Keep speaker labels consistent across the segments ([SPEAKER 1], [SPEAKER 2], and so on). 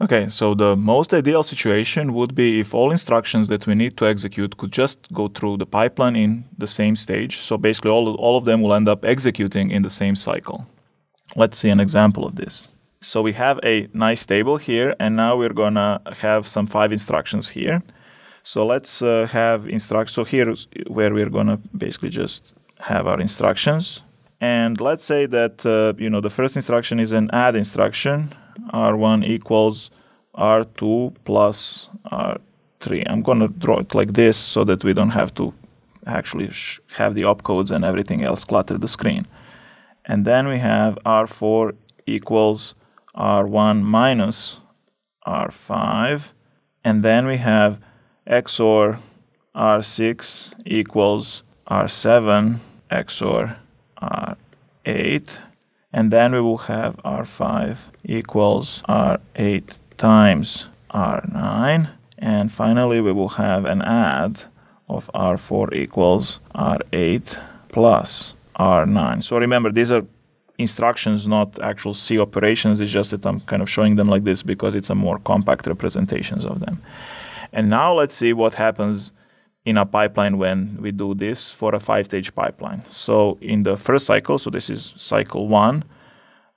[SPEAKER 1] Okay, so the most ideal situation would be if all instructions that we need to execute could just go through the pipeline in the same stage. So basically, all, all of them will end up executing in the same cycle. Let's see an example of this. So we have a nice table here, and now we're gonna have some five instructions here. So let's uh, have instruct. So here's where we're gonna basically just have our instructions, and let's say that uh, you know the first instruction is an add instruction r1 equals r2 plus r3. I'm going to draw it like this so that we don't have to actually have the opcodes and everything else clutter the screen. And then we have r4 equals r1 minus r5. And then we have XOR r6 equals r7 XOR r8 and then we will have R5 equals R8 times R9. And finally, we will have an add of R4 equals R8 plus R9. So remember, these are instructions, not actual C operations. It's just that I'm kind of showing them like this because it's a more compact representations of them. And now let's see what happens in a pipeline when we do this for a five stage pipeline. So in the first cycle, so this is cycle one,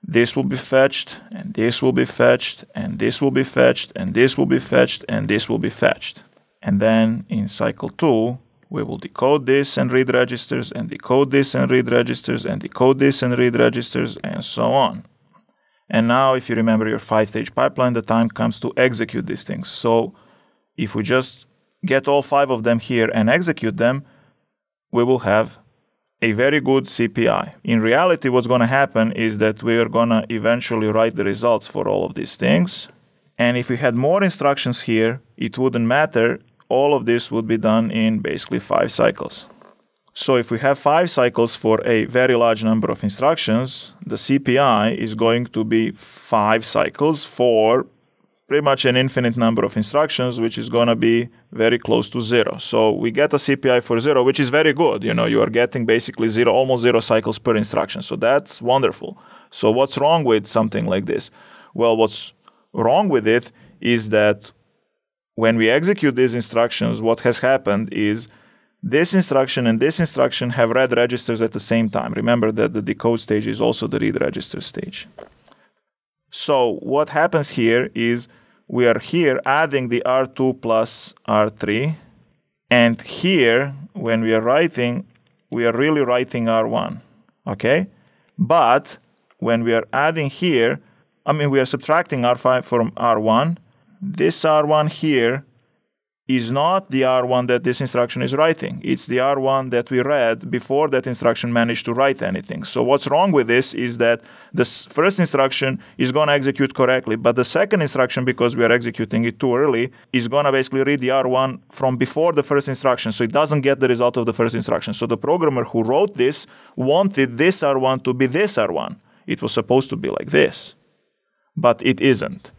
[SPEAKER 1] this will be fetched, and this will be fetched, and this will be fetched, and this will be fetched, and this will be fetched. And then in cycle two, we will decode this and read registers, and decode this and read registers, and decode this and read registers, and so on. And now, if you remember your five stage pipeline, the time comes to execute these things. So if we just get all five of them here and execute them, we will have a very good CPI. In reality, what's going to happen is that we are going to eventually write the results for all of these things. And if we had more instructions here, it wouldn't matter. All of this would be done in basically five cycles. So if we have five cycles for a very large number of instructions, the CPI is going to be five cycles for pretty much an infinite number of instructions, which is going to be very close to zero. So we get a CPI for zero, which is very good. You know, you are getting basically zero, almost zero cycles per instruction. So that's wonderful. So what's wrong with something like this? Well, what's wrong with it is that when we execute these instructions, what has happened is this instruction and this instruction have read registers at the same time. Remember that the decode stage is also the read register stage. So what happens here is we are here adding the R2 plus R3. And here, when we are writing, we are really writing R1. Okay? But when we are adding here, I mean, we are subtracting R5 from R1. This R1 here is not the R1 that this instruction is writing. It's the R1 that we read before that instruction managed to write anything. So what's wrong with this is that the first instruction is going to execute correctly, but the second instruction, because we are executing it too early, is going to basically read the R1 from before the first instruction. So it doesn't get the result of the first instruction. So the programmer who wrote this wanted this R1 to be this R1. It was supposed to be like this, but it isn't.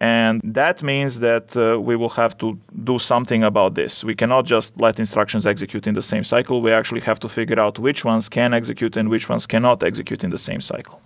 [SPEAKER 1] And that means that uh, we will have to do something about this. We cannot just let instructions execute in the same cycle. We actually have to figure out which ones can execute and which ones cannot execute in the same cycle.